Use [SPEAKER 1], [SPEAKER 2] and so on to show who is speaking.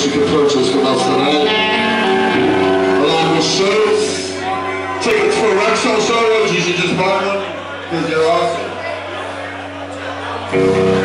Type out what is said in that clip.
[SPEAKER 1] which you can purchase with us tonight. Along with shirts, tickets for Rexall shows, you should just buy them because they're awesome.